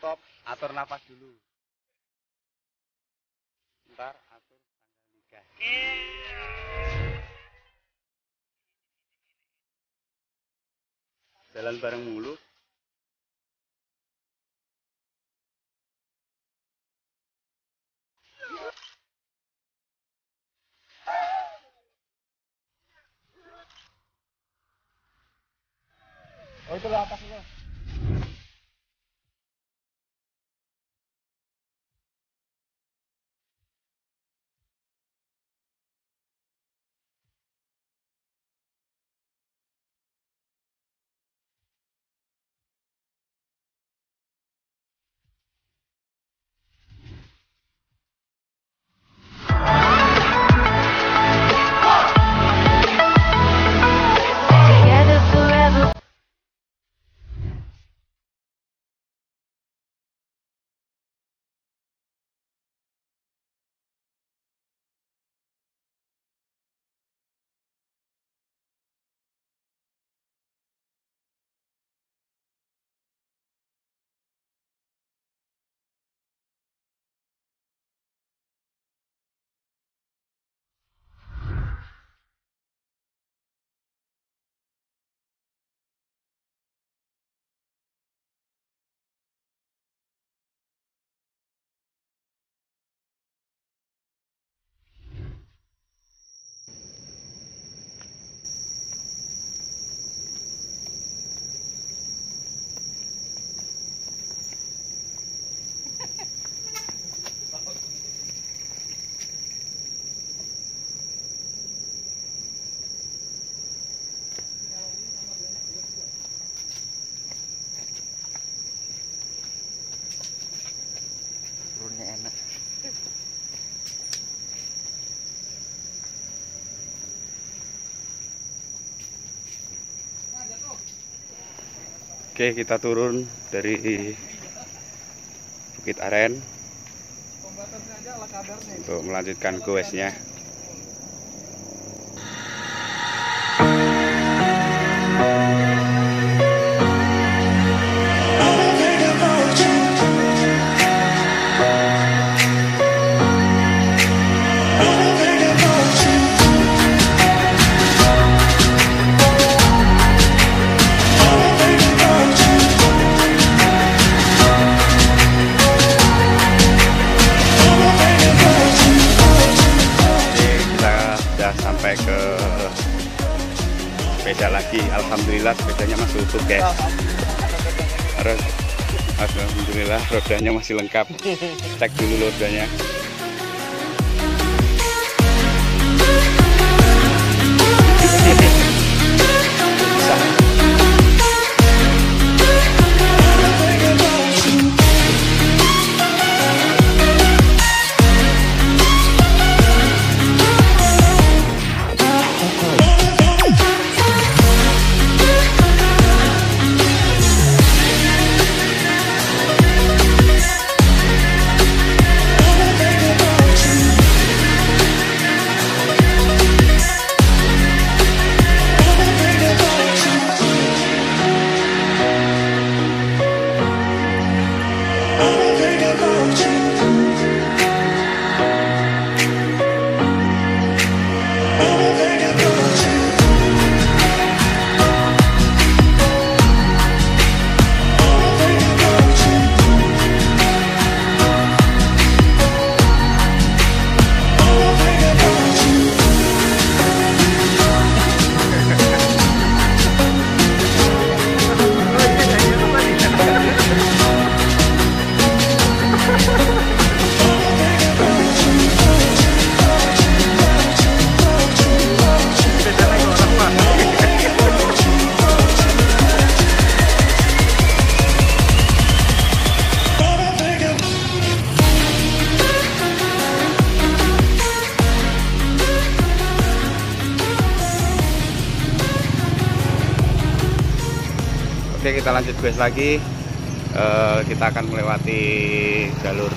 stop atur nafas dulu. Ntar atur tanggal nikah jalan bareng mulu. Oh itu lah atasnya Oke, kita turun dari Bukit Aren untuk melanjutkan goesnya. Sepeda lagi. Alhamdulillah sepedanya masih utuh, guys. Ro- Alhamdulillah rodanya masih lengkap. Cek dulu rodanya. oke kita lanjut guys lagi. Uh, kita akan melewati jalur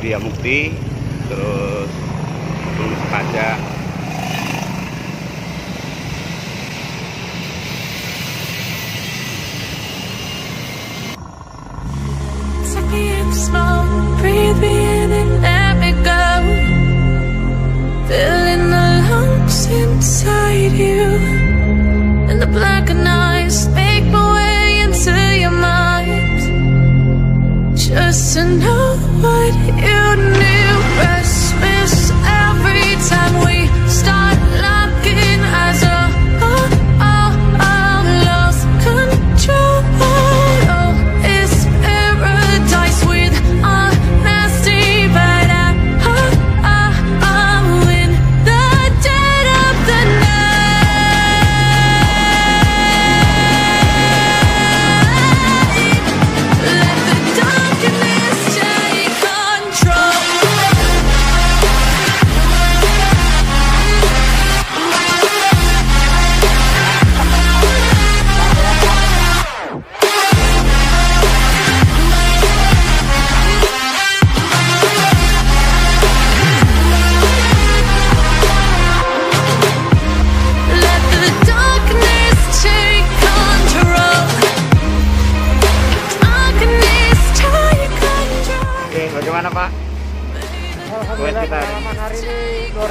Dia Mukti terus Tulus Kaca Smoke, breathe me in and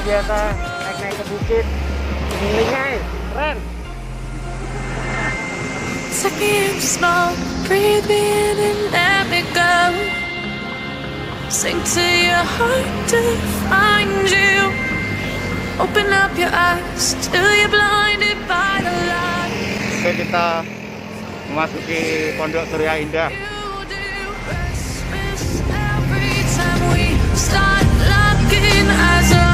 biasa. Naik-naik ke bukit. Feelingnya eh, keren. Second smoke, breathe in and let me go. Sing to your heart to find you. Open up your eyes till you're blinded by the light. Oke kita memasuki Pondok Surya Indah. Start looking as a